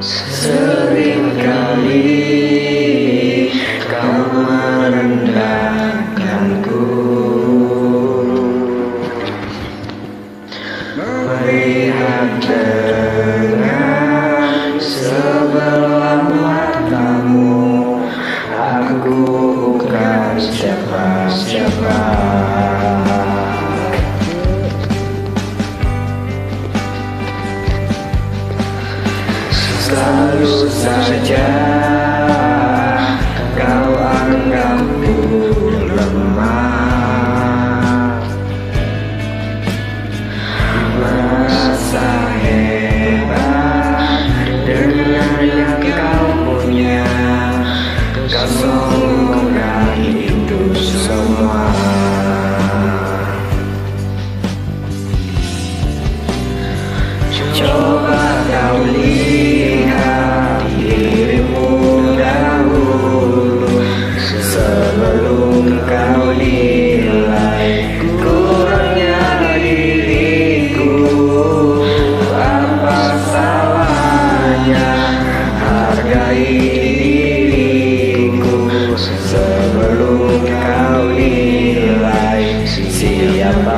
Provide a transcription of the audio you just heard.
Seringkali kau merendahkanku Melihat dengan sebelah matamu Aku bukan siapa-siapa Скажу за життя. Siapa diriku Ya. Sering kali